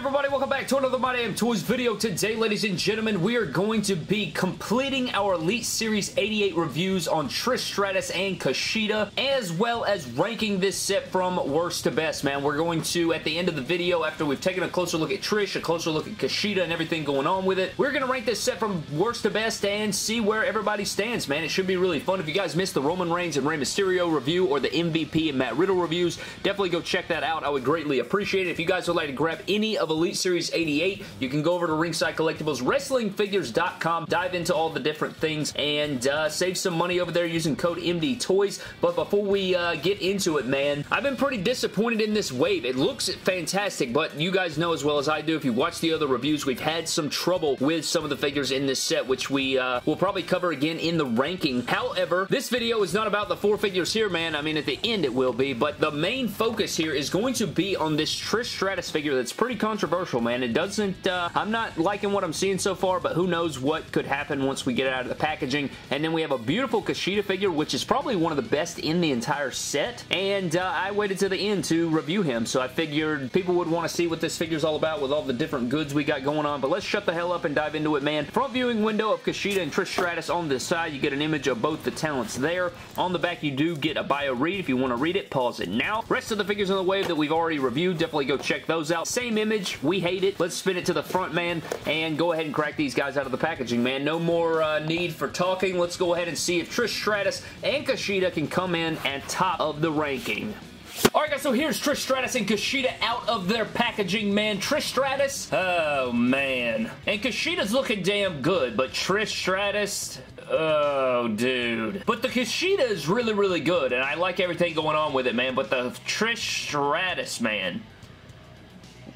everybody? Welcome back to another My Damn Toys video. Today, ladies and gentlemen, we are going to be completing our Elite Series 88 reviews on Trish Stratus and Kushida, as well as ranking this set from worst to best, man. We're going to, at the end of the video, after we've taken a closer look at Trish, a closer look at Kushida, and everything going on with it, we're going to rank this set from worst to best and see where everybody stands, man. It should be really fun. If you guys missed the Roman Reigns and Rey Mysterio review or the MVP and Matt Riddle reviews, definitely go check that out. I would greatly appreciate it. If you guys would like to grab any of Elite Series 88. You can go over to Ringside Collectibles, WrestlingFigures.com, dive into all the different things, and uh, save some money over there using code MD Toys. But before we uh, get into it, man, I've been pretty disappointed in this wave. It looks fantastic, but you guys know as well as I do, if you watch the other reviews, we've had some trouble with some of the figures in this set, which we uh, will probably cover again in the ranking. However, this video is not about the four figures here, man. I mean, at the end it will be, but the main focus here is going to be on this Trish Stratus figure that's pretty controversial, man. It doesn't, uh, I'm not liking what I'm seeing so far, but who knows what could happen once we get it out of the packaging. And then we have a beautiful Kushida figure, which is probably one of the best in the entire set. And uh, I waited to the end to review him, so I figured people would want to see what this figure's all about with all the different goods we got going on. But let's shut the hell up and dive into it, man. Front viewing window of Kushida and Trish Stratus on this side. You get an image of both the talents there. On the back, you do get a bio read. If you want to read it, pause it now. Rest of the figures on the wave that we've already reviewed, definitely go check those out. Same image. We hate it. Let's spin it to the front, man, and go ahead and crack these guys out of the packaging, man. No more uh, need for talking. Let's go ahead and see if Trish Stratus and Kushida can come in at top of the ranking. Alright guys, so here's Trish Stratus and Kushida out of their packaging, man. Trish Stratus, oh man. And Kushida's looking damn good, but Trish Stratus, oh dude. But the Kushida is really, really good, and I like everything going on with it, man. But the Trish Stratus, man.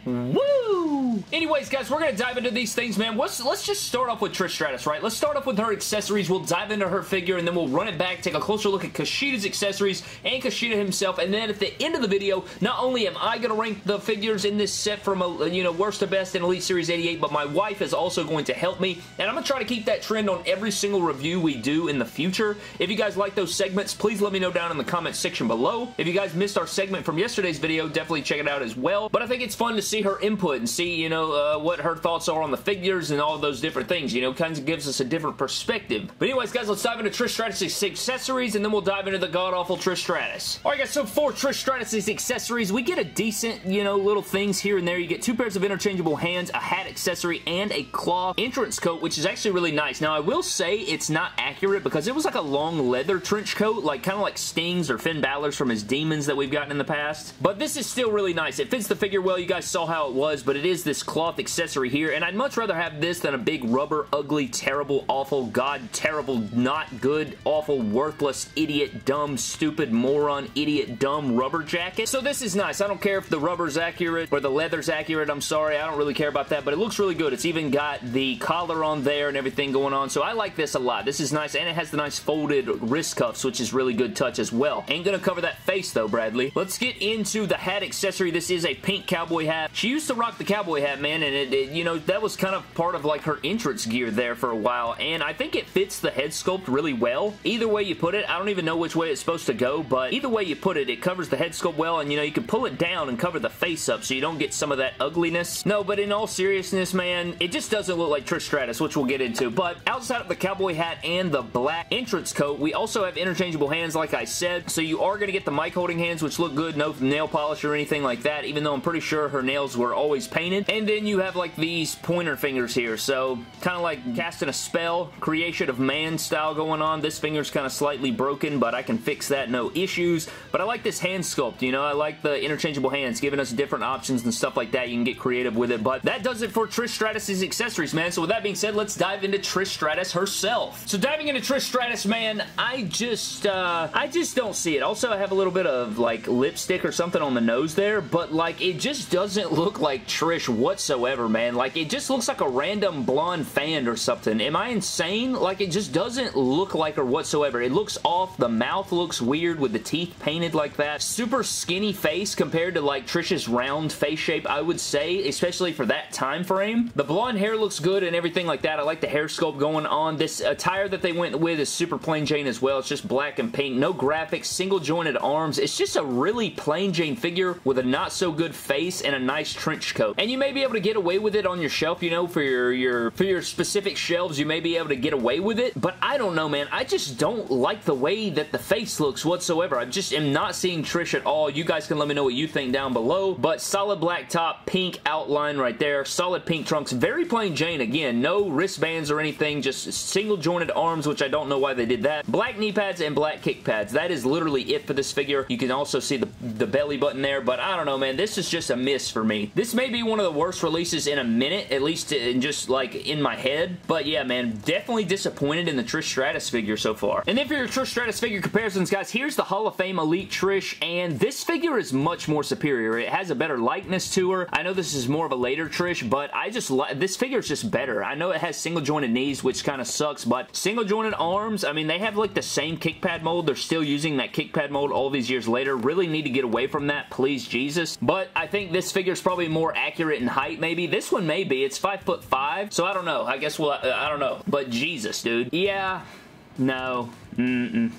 Woo! Anyways, guys, we're to dive into these things, man. Let's, let's just start off with Trish Stratus, right? Let's start off with her accessories. We'll dive into her figure, and then we'll run it back, take a closer look at Kushida's accessories and Kushida himself, and then at the end of the video, not only am I to rank the figures in this set from, a, you know, worst to best in Elite Series 88, but my wife is also going to help me, and I'm to try to keep that trend on every single review we do in the future. If you guys like those segments, please let me know down in the comment section below. If you guys missed our segment from yesterday's video, definitely check it out as well. But I think it's fun to see see her input and see, you know, uh, what her thoughts are on the figures and all those different things. You know, kind of gives us a different perspective. But anyways, guys, let's dive into Trish Stratus' accessories and then we'll dive into the god-awful Trish Stratus. Alright, guys, so for Trish Stratus' accessories, we get a decent, you know, little things here and there. You get two pairs of interchangeable hands, a hat accessory, and a cloth entrance coat, which is actually really nice. Now, I will say it's not accurate because it was like a long leather trench coat, like kind of like Sting's or Finn Balor's from his Demons that we've gotten in the past. But this is still really nice. It fits the figure well. You guys saw how it was but it is this cloth accessory here, and I'd much rather have this than a big rubber, ugly, terrible, awful, god, terrible, not good, awful, worthless, idiot, dumb, stupid, moron, idiot, dumb rubber jacket. So this is nice. I don't care if the rubber's accurate or the leather's accurate. I'm sorry. I don't really care about that, but it looks really good. It's even got the collar on there and everything going on, so I like this a lot. This is nice, and it has the nice folded wrist cuffs, which is really good touch as well. Ain't gonna cover that face, though, Bradley. Let's get into the hat accessory. This is a pink cowboy hat. She used to rock the cowboy hat, man, and it, it, you know, that was kind of part of like her entrance gear there for a while, and I think it fits the head sculpt really well. Either way you put it, I don't even know which way it's supposed to go, but either way you put it, it covers the head sculpt well, and you know, you can pull it down and cover the face up so you don't get some of that ugliness. No, but in all seriousness, man, it just doesn't look like Trish Stratus, which we'll get into, but outside of the cowboy hat and the black entrance coat, we also have interchangeable hands, like I said, so you are going to get the mic holding hands, which look good, no nail polish or anything like that, even though I'm pretty sure her nails were always painted. And then you have like these pointer fingers here. So kind of like casting a spell, creation of man style going on. This finger's kind of slightly broken, but I can fix that, no issues. But I like this hand sculpt, you know, I like the interchangeable hands, giving us different options and stuff like that. You can get creative with it. But that does it for Trish Stratus' accessories, man. So with that being said, let's dive into Trish Stratus herself. So diving into Trish Stratus, man, I just, uh, I just don't see it. Also, I have a little bit of like lipstick or something on the nose there, but like it just doesn't look like Trish whatsoever, man. Like, it just looks like a random blonde fan or something. Am I insane? Like, it just doesn't look like her whatsoever. It looks off. The mouth looks weird with the teeth painted like that. Super skinny face compared to, like, Trish's round face shape, I would say, especially for that time frame. The blonde hair looks good and everything like that. I like the hair sculpt going on. This attire that they went with is super plain Jane as well. It's just black and pink. No graphics, single jointed arms. It's just a really plain Jane figure with a not so good face and a nice nice trench coat. And you may be able to get away with it on your shelf, you know, for your, your, for your specific shelves, you may be able to get away with it, but I don't know, man. I just don't like the way that the face looks whatsoever. I just am not seeing Trish at all. You guys can let me know what you think down below, but solid black top, pink outline right there, solid pink trunks, very plain Jane again. No wristbands or anything, just single jointed arms, which I don't know why they did that. Black knee pads and black kick pads. That is literally it for this figure. You can also see the, the belly button there, but I don't know, man. This is just a miss for me. This may be one of the worst releases in a minute, at least in just like in my head, but yeah, man, definitely disappointed in the Trish Stratus figure so far. And then for your Trish Stratus figure comparisons, guys, here's the Hall of Fame Elite Trish, and this figure is much more superior. It has a better likeness to her. I know this is more of a later Trish, but I just like, this figure is just better. I know it has single jointed knees, which kind of sucks, but single jointed arms, I mean, they have like the same kick pad mold. They're still using that kick pad mold all these years later. Really need to get away from that, please Jesus. But I think this figure is probably more accurate in height, maybe. This one may be. It's 5 foot 5, so I don't know. I guess, we'll, uh, I don't know. But Jesus, dude. Yeah. No. Mm-mm.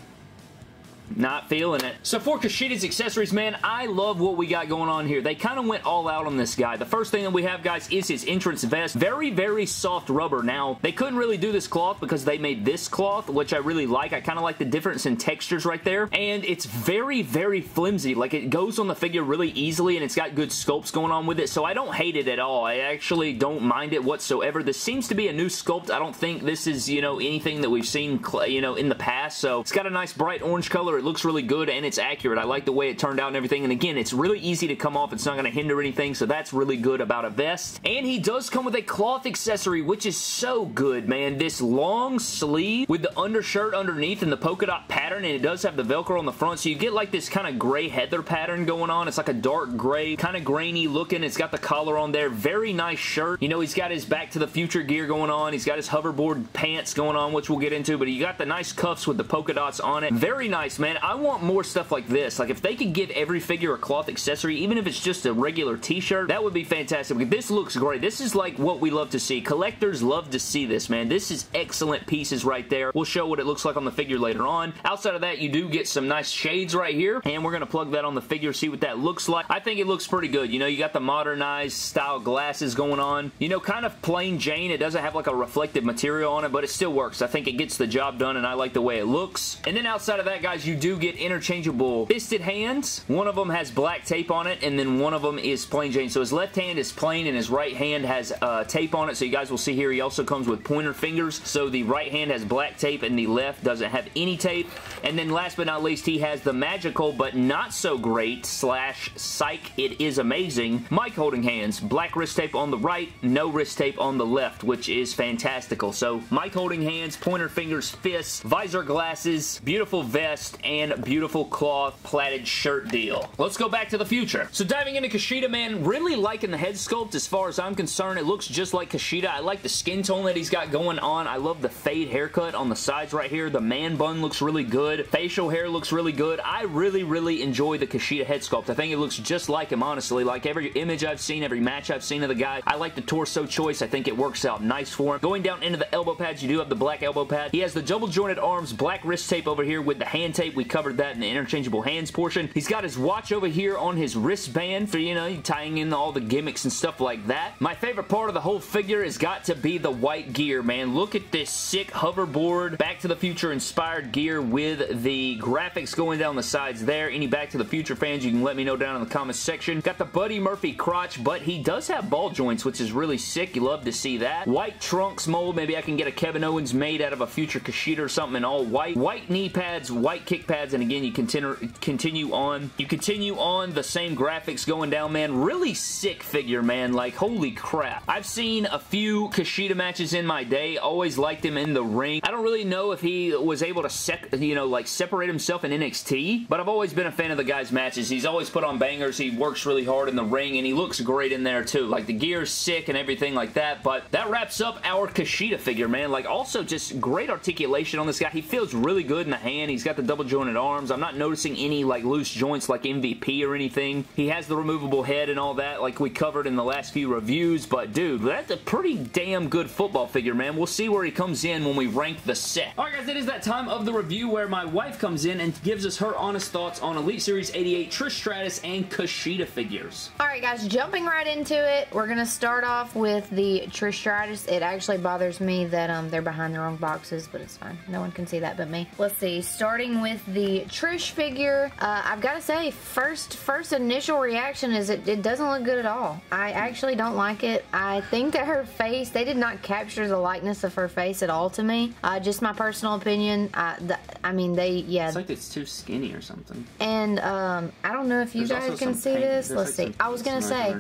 Not feeling it. So for Kushida's accessories, man, I love what we got going on here. They kind of went all out on this guy. The first thing that we have, guys, is his entrance vest. Very, very soft rubber. Now, they couldn't really do this cloth because they made this cloth, which I really like. I kind of like the difference in textures right there. And it's very, very flimsy. Like, it goes on the figure really easily, and it's got good sculpts going on with it, so I don't hate it at all. I actually don't mind it whatsoever. This seems to be a new sculpt. I don't think this is, you know, anything that we've seen, you know, in the past, so it's got a nice bright orange color it looks really good and it's accurate. I like the way it turned out and everything. And again, it's really easy to come off. It's not going to hinder anything, so that's really good about a vest. And he does come with a cloth accessory, which is so good, man. This long sleeve with the undershirt underneath and the polka dot pattern, and it does have the Velcro on the front, so you get like this kind of gray heather pattern going on. It's like a dark gray, kind of grainy looking. It's got the collar on there. Very nice shirt. You know, he's got his Back to the Future gear going on. He's got his hoverboard pants going on, which we'll get into, but he got the nice cuffs with the polka dots on it. Very nice, man. I want more stuff like this. Like, if they could give every figure a cloth accessory, even if it's just a regular t-shirt, that would be fantastic. This looks great. This is like what we love to see. Collectors love to see this, man. This is excellent pieces right there. We'll show what it looks like on the figure later on. Outside of that, you do get some nice shades right here, and we're going to plug that on the figure, see what that looks like. I think it looks pretty good. You know, you got the modernized style glasses going on. You know, kind of plain Jane. It doesn't have like a reflective material on it, but it still works. I think it gets the job done, and I like the way it looks. And then outside of that, guys, you do get interchangeable fisted hands. One of them has black tape on it, and then one of them is plain Jane. So his left hand is plain, and his right hand has uh, tape on it. So you guys will see here, he also comes with pointer fingers. So the right hand has black tape, and the left doesn't have any tape. And then last but not least, he has the magical but not so great slash psych it is amazing mic holding hands. Black wrist tape on the right, no wrist tape on the left, which is fantastical. So mic holding hands, pointer fingers, fists, visor glasses, beautiful vest, and beautiful cloth platted shirt deal. Let's go back to the future. So diving into Kushida, man, really liking the head sculpt as far as I'm concerned. It looks just like Kushida. I like the skin tone that he's got going on. I love the fade haircut on the sides right here. The man bun looks really good. Facial hair looks really good. I really, really enjoy the Kushida head sculpt. I think it looks just like him, honestly. Like every image I've seen, every match I've seen of the guy, I like the torso choice. I think it works out nice for him. Going down into the elbow pads, you do have the black elbow pad. He has the double jointed arms, black wrist tape over here with the hand tape. We covered that in the interchangeable hands portion. He's got his watch over here on his wristband for, you know, tying in all the gimmicks and stuff like that. My favorite part of the whole figure has got to be the white gear, man. Look at this sick hoverboard Back to the Future inspired gear with the graphics going down the sides there. Any Back to the Future fans, you can let me know down in the comments section. Got the Buddy Murphy crotch, but he does have ball joints, which is really sick. You love to see that. White trunks mold. Maybe I can get a Kevin Owens made out of a future Kushida or something in all white. White knee pads, white kick pads, and again, you continue, continue on. You continue on the same graphics going down, man. Really sick figure, man. Like, holy crap. I've seen a few Kushida matches in my day. Always liked him in the ring. I don't really know if he was able to, you know, like separate himself in NXT, but I've always been a fan of the guy's matches. He's always put on bangers. He works really hard in the ring, and he looks great in there, too. Like, the gear's sick and everything like that, but that wraps up our Kushida figure, man. Like, also just great articulation on this guy. He feels really good in the hand. He's got the double jointed arms. I'm not noticing any like loose joints like MVP or anything. He has the removable head and all that like we covered in the last few reviews, but dude, that's a pretty damn good football figure, man. We'll see where he comes in when we rank the set. Alright guys, it is that time of the review where my wife comes in and gives us her honest thoughts on Elite Series 88 Trish Stratus and Kushida figures. Alright guys, jumping right into it, we're going to start off with the Trish Stratus. It actually bothers me that um, they're behind the wrong boxes, but it's fine. No one can see that but me. Let's see, starting with the Trish figure, uh, I've got to say, first first initial reaction is it, it doesn't look good at all. I actually don't like it. I think that her face, they did not capture the likeness of her face at all to me. Uh, just my personal opinion. I, the, I mean, they, yeah. It's like it's too skinny or something. And um, I don't know if you There's guys can see paint. this. There's Let's like see. I was going to say,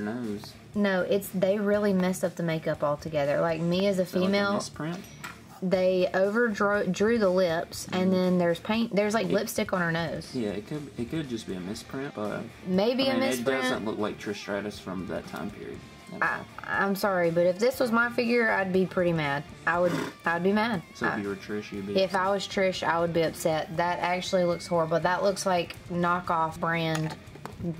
no, it's they really messed up the makeup altogether. Like me as a female, like misprint? They overdrew drew the lips, and Mm-hmm. then there's paint. There's like lipstick on her nose. Yeah, it could it could just be a misprint, but Maybe I mean, a misprint. it doesn't look like Trish Stratus from that time period. I, I'm sorry, but if this was my figure, I'd be pretty mad. I would, I'd be mad. so if you were Trish, you'd be. if I was Trish, I would be upset. That actually looks horrible. That looks like knockoff brand,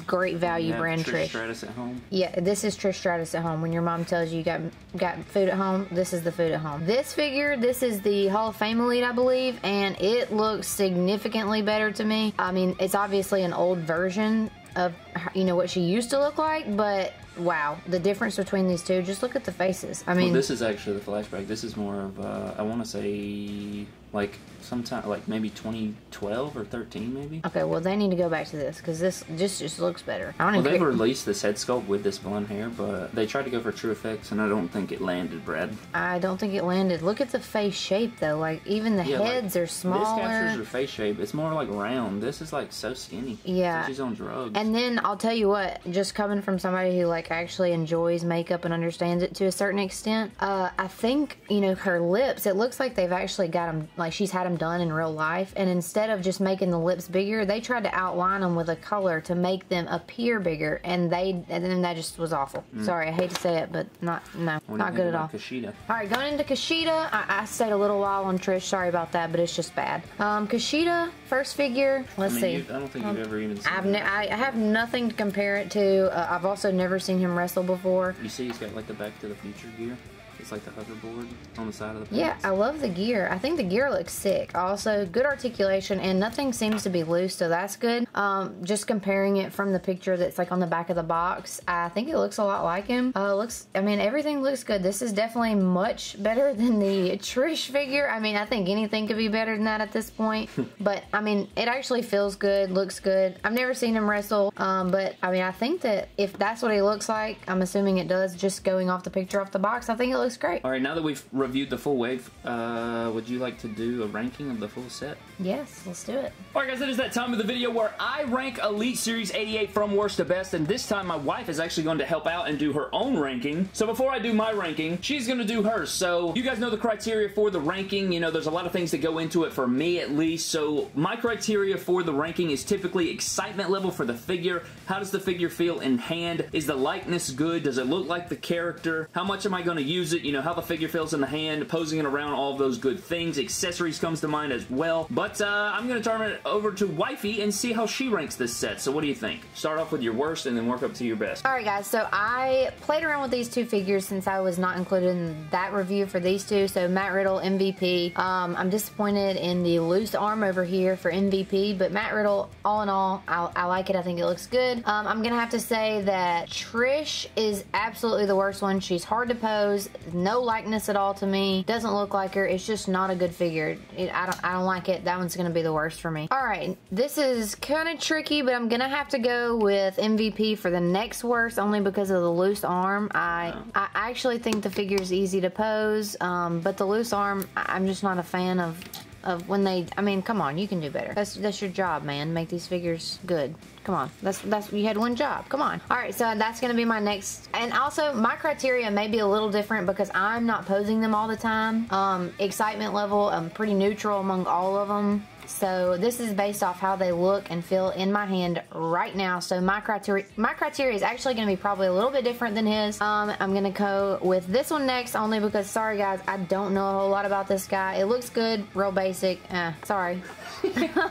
great value brand Trish Trish. Stratus at home. Yeah, this is Trish Stratus at home. When your mom tells you you got got food at home, this is the food at home. This figure, this is the Hall of Fame Elite, I believe, and it looks significantly better to me. I mean, it's obviously an old version of her- you know what she used to look like, but wow, the difference between these two. Just look at the faces. I mean, well, this is actually the flashback. This is more of uh, I want to say like sometime like maybe 2012 or 13 maybe. okay, well they need to go back to this because this just just looks better. I don't Well, they've released this head sculpt with this blonde hair, but they tried to go for TrueFX, and I don't think it landed, Brad. I don't think it landed. Look at the face shape though. Like even the Yeah, like, heads are smaller. This captures her face shape. It's more like round. This is like so skinny. Yeah. So she's on drugs. And then I'll tell you what, just coming from somebody who like actually enjoys makeup and understands it to a certain extent, uh, I think you know her lips. It looks like they've actually got them like she's had them done in real life, and instead of just making the lips bigger, they tried to outline them with a color to make them appear bigger, and they and then that just was awful. Sorry, I hate to say it, but not no, Mm. What not good at all. Kushida. All right, going into Kushida, I, I stayed a little while on Trish. Sorry about that, but it's just bad. Um, Kushida, first figure. Let's mean, see. I don't think you've ever even seen. I've him. ne- I, I have nothing to compare it to. Uh, I've also never seen him wrestle before. You see, he's got like the Back to the Future gear. It's like the hoverboard on the side of the. Yeah. I love the gear. I think the gear looks sick. Also, good articulation and nothing seems to be loose, so that's good. Um, just comparing it from the picture that's like on the back of the box, I think it looks a lot like him. Uh, looks, I mean, everything looks good. This is definitely much better than the Trish figure. I mean, I think anything could be better than that at this point. but I mean, it actually feels good, looks good. I've never seen him wrestle, um, but I mean, I think that if that's what he looks like, I'm assuming it does. Just going off the picture off the box, I think it looks great. All right, now that we've reviewed the full wave, uh, would you like to do a ranking of the full set? Yes, let's do it. Alright guys, it is that time of the video where I rank Elite Series 88 from worst to best, and this time my wife is actually going to help out and do her own ranking. So before I do my ranking, she's going to do hers. So you guys know the criteria for the ranking. You know, there's a lot of things that go into it for me at least. So my criteria for the ranking is typically excitement level for the figure. How does the figure feel in hand? Is the likeness good? Does it look like the character? How much am I going to use it? You know, how the figure feels in the hand, posing it around, all of those good things. Accessories comes to mind as well. But uh, I'm going to turn it over to Wifey and see how she ranks this set. So what do you think? Start off with your worst and then work up to your best. Alright guys, so I played around with these two figures since I was not included in that review for these two. So Matt Riddle, MVP. Um, I'm disappointed in the loose arm over here for MVP, but Matt Riddle, all in all, I, I like it. I think it looks good. Um, I'm gonna have to say that Trish is absolutely the worst one. She's hard to pose, no likeness at all to me. Doesn't look like her. It's just not a good figure. It, I don't, I don't like it. That one's gonna be the worst for me. Alright, this is kind of tricky, but I'm gonna have to go with MVP for the next worst only because of the loose arm. I I actually think the figure is easy to pose, um, but the loose arm, I'm just not a fan of of when they. I mean, come on, you can do better. That's that's your job, man. Make these figures good. Come on, that's that's you had one job. Come on. All right, so that's gonna be my next. And also, my criteria may be a little different because I'm not posing them all the time. Um, excitement level, I'm pretty neutral among all of them. So this is based off how they look and feel in my hand right now. So my criteria, my criteria is actually going to be probably a little bit different than his. Um, I'm going to go with this one next only because, sorry guys, I don't know a whole lot about this guy. It looks good, real basic. Eh, sorry.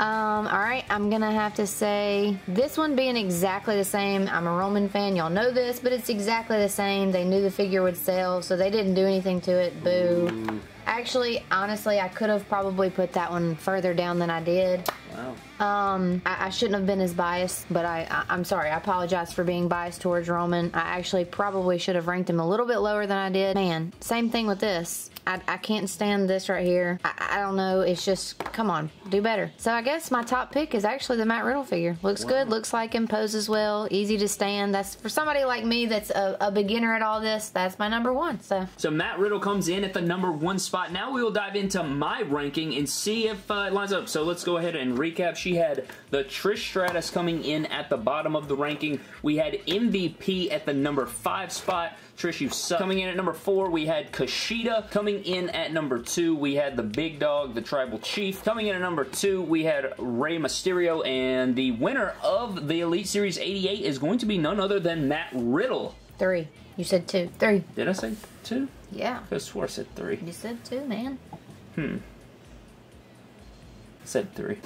Um, all right, I'm gonna have to say this one being exactly the same. I'm a Roman fan, y'all know this, but it's exactly the same. They knew the figure would sell, so they didn't do anything to it. Boo. Actually, honestly, I could have probably put that one further down than I did. Wow. Um, I, I, shouldn't have been as biased, but I, I, am sorry. I apologize for being biased towards Roman. I actually probably should have ranked him a little bit lower than I did. Man, same thing with this. I, I can't stand this right here. I, I, don't know. It's just, come on, do better. So I guess my top pick is actually the Matt Riddle figure. Looks wow. good, looks like him, poses well, easy to stand. That's for somebody like me that's a, a, beginner at all this, that's my number one. So so Matt Riddle comes in at the number one spot. Now we will dive into my ranking and see if uh, it lines up. So let's go ahead and recap. She had the Trish Stratus coming in at the bottom of the ranking. We had MVP at the number five spot. Trish, you suck. Coming in at number four, we had Kushida. Coming in at number two, we had the big dog, the Tribal Chief. Coming in at number two, we had Rey Mysterio, and the winner of the Elite Series 88 is going to be none other than Matt Riddle. Three. You said two. Three. Did I say two? Yeah. I swore I said three. You said two, man. Hmm said three.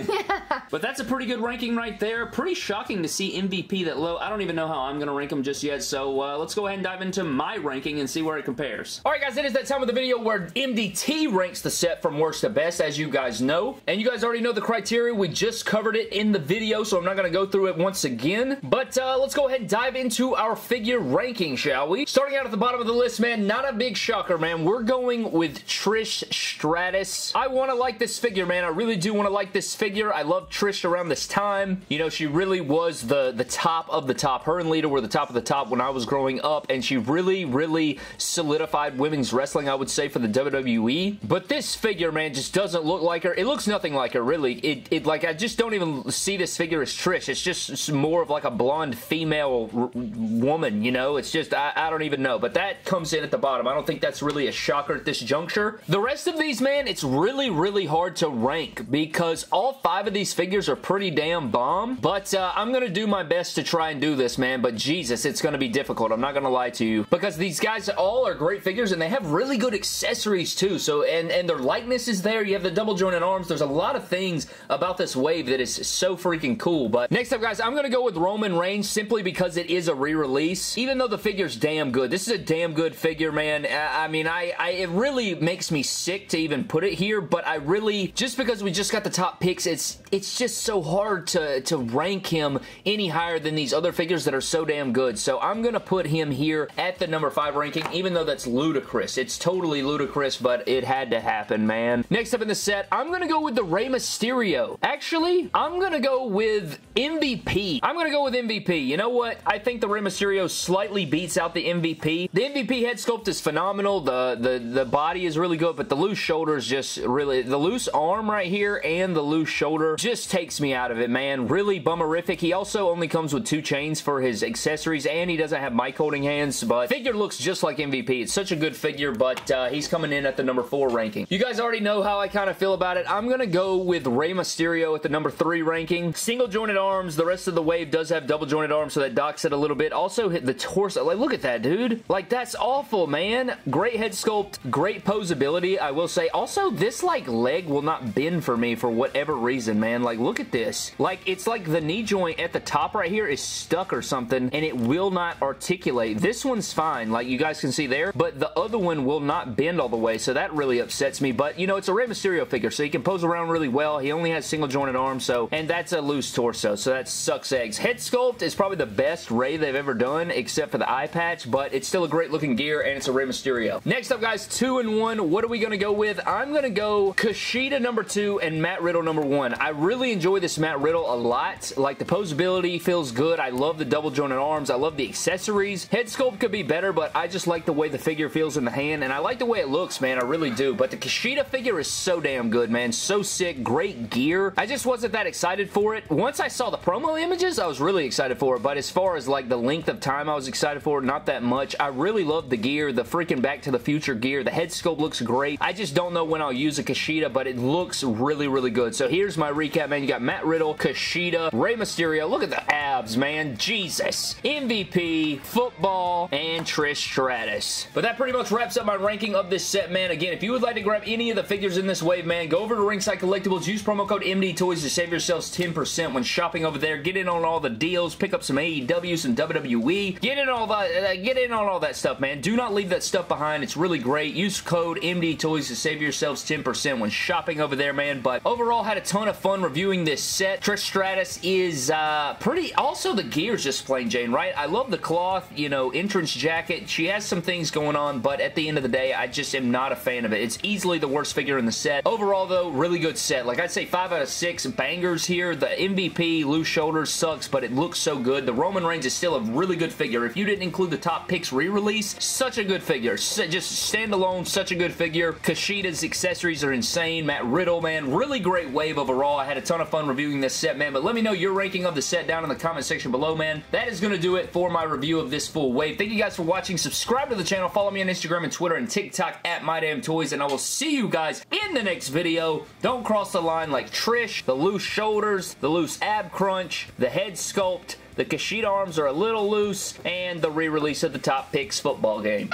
but that's a pretty good ranking right there. Pretty shocking to see MVP that low. I don't even know how I'm going to rank him just yet, so uh, let's go ahead and dive into my ranking and see where it compares. Alright guys, it is that time of the video where MDT ranks the set from worst to best, as you guys know. And you guys already know the criteria. We just covered it in the video, so I'm not going to go through it once again. But uh, let's go ahead and dive into our figure ranking, shall we? Starting out at the bottom of the list, man, not a big shocker, man. We're going with Trish Stratus. I want to like this figure, man. I really do want to like this figure. I love Trish around this time. You know, she really was the, the top of the top. Her and Lita were the top of the top when I was growing up, and she really, really solidified women's wrestling, I would say, for the WWE. But this figure, man, just doesn't look like her. It looks nothing like her, really. It, it like, I just don't even see this figure as Trish. It's just more of like a blonde female woman, you know? It's just, I, I don't even know. But that comes in at the bottom. I don't think that's really a shocker at this juncture. The rest of these, man, it's really, really hard to rank because all five of these figures are pretty damn bomb, but uh, I'm going to do my best to try and do this, man, but Jesus, it's going to be difficult. I'm not going to lie to you because these guys all are great figures and they have really good accessories too, so and, and their likeness is there. You have the double jointed arms. There's a lot of things about this wave that is so freaking cool, but next up, guys, I'm going to go with Roman Reigns simply because it is a re-release, even though the figure's damn good. This is a damn good figure, man. I, mean, I, I it really makes me sick to even put it here, but I really, just because we just just got the top picks, it's it's just so hard to, to rank him any higher than these other figures that are so damn good. So I'm going to put him here at the number 5 ranking, even though that's ludicrous. It's totally ludicrous, but it had to happen, man. Next up in the set, I'm going to go with the Rey Mysterio. Actually, I'm going to go with MVP. I'm going to go with MVP. You know what? I think the Rey Mysterio slightly beats out the MVP. The MVP head sculpt is phenomenal. The, the, the body is really good, but the loose shoulders just really... The loose arm right here and the loose shoulder just takes me out of it, man. Really bummerific. He also only comes with two chains for his accessories, and he doesn't have mic holding hands, but figure looks just like MVP. It's such a good figure, but uh, he's coming in at the number four ranking. You guys already know how I kind of feel about it. I'm going to go with Rey Mysterio at the number three ranking. Single jointed arms. The rest of the wave does have double jointed arms, so that docks it a little bit. Also hit the torso. Like, look at that, dude. Like, that's awful, man. Great head sculpt. Great posability, I will say. Also, this, like, leg will not bend for me for whatever reason, man. Like, look at this. Like, it's like the knee joint at the top right here is stuck or something, and it will not articulate. This one's fine, like you guys can see there, but the other one will not bend all the way, so that really upsets me. But, you know, it's a Rey Mysterio figure, so he can pose around really well. He only has single jointed arms, so, and that's a loose torso, so that sucks eggs. Head sculpt is probably the best Rey they've ever done, except for the eye patch, but it's still a great looking gear, and it's a Rey Mysterio. Next up, guys, two and one. What are we going to go with? I'm going to go Kushida number two and Matt Riddle number one. I really enjoy this Matt Riddle a lot. Like, the posability feels good. I love the double jointed arms. I love the accessories. Head sculpt could be better, but I just like the way the figure feels in the hand, and I like the way it looks, man. I really do. But the Kushida figure is so damn good, man. So sick. Great gear. I just wasn't that excited for it. Once I saw the promo images, I was really excited for it, but as far as, like, the length of time I was excited for not that much. I really love the gear, the freaking Back to the Future gear. The head sculpt looks great. I just don't know when I'll use a Kushida, but it looks really, really good. So here's my recap, man. You got Matt Riddle, Kushida, Rey Mysterio. Look at the abs, man. Jesus. MVP, football, and Trish Stratus. But that pretty much wraps up my ranking of this set, man. Again, if you would like to grab any of the figures in this wave, man, go over to Ringside Collectibles. Use promo code MD Toys to save yourselves 10% when shopping over there. Get in on all the deals. Pick up some AEW, some WWE. Get in all that. Uh, get in on all that stuff, man. Do not leave that stuff behind. It's really great. Use code MD Toys to save yourselves 10% when shopping over there, man. But overall, had a ton of fun reviewing this set. Trish Stratus is uh, pretty... Also, the gear's just plain Jane, right? I love the cloth, you know, entrance jacket. She has some things going on, but at the end of the day, I just am not a fan of it. It's easily the worst figure in the set. Overall, though, really good set. Like, I'd say 5 out of 6 bangers here. The MVP, loose shoulders, sucks, but it looks so good. The Roman Reigns is still a really good figure. If you didn't include the top picks re-release, such a good figure. Just standalone, such a good figure. Kushida's accessories are insane. Matt Riddle, man, really great wave overall. I had a ton of fun reviewing this set, man, but let me know your ranking of the set down in the comment section below, man. That is going to do it for my review of this full wave. Thank you guys for watching. Subscribe to the channel. Follow me on Instagram and Twitter and TikTok at MyDamnToys, and I will see you guys in the next video. Don't cross the line like Trish, the loose shoulders, the loose ab crunch, the head sculpt, the Kushida arms are a little loose, and the re-release of the Top Picks football game.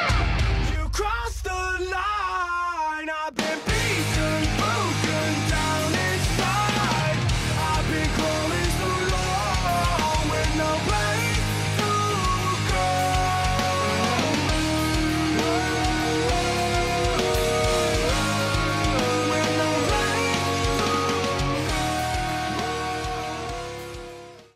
You